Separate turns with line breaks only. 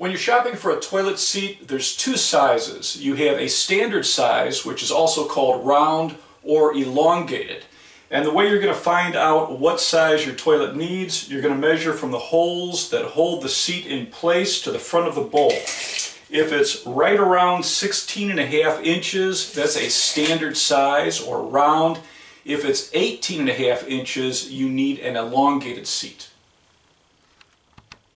When you're shopping for a toilet seat, there's two sizes. You have a standard size, which is also called round or elongated. And the way you're going to find out what size your toilet needs, you're going to measure from the holes that hold the seat in place to the front of the bowl. If it's right around 16 and a half inches, that's a standard size or round. If it's 18 and a half inches, you need an elongated seat.